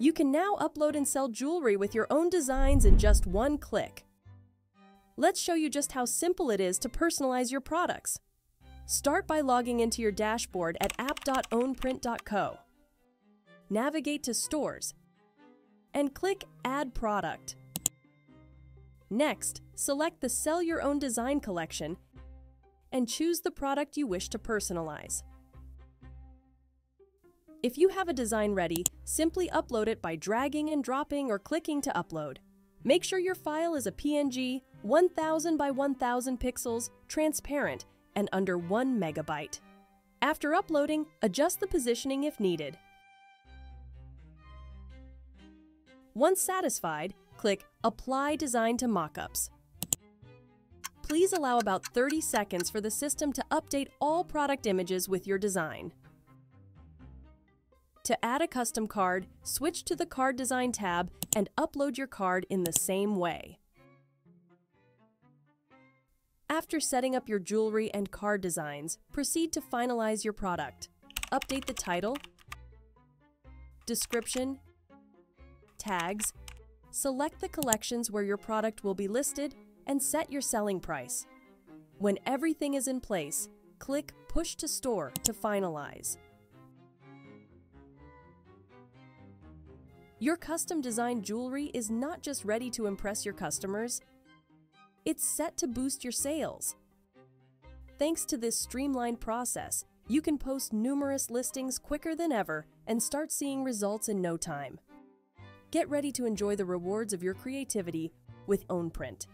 You can now upload and sell jewelry with your own designs in just one click. Let's show you just how simple it is to personalize your products. Start by logging into your dashboard at app.ownprint.co. Navigate to Stores and click Add Product. Next, select the Sell Your Own Design collection and choose the product you wish to personalize. If you have a design ready, simply upload it by dragging and dropping or clicking to upload. Make sure your file is a PNG, 1000 by 1000 pixels, transparent, and under 1 megabyte. After uploading, adjust the positioning if needed. Once satisfied, click Apply Design to Mockups. Please allow about 30 seconds for the system to update all product images with your design. To add a custom card, switch to the Card Design tab and upload your card in the same way. After setting up your jewelry and card designs, proceed to finalize your product. Update the title, description, tags, select the collections where your product will be listed, and set your selling price. When everything is in place, click Push to Store to finalize. Your custom designed jewelry is not just ready to impress your customers, it's set to boost your sales. Thanks to this streamlined process, you can post numerous listings quicker than ever and start seeing results in no time. Get ready to enjoy the rewards of your creativity with OwnPrint.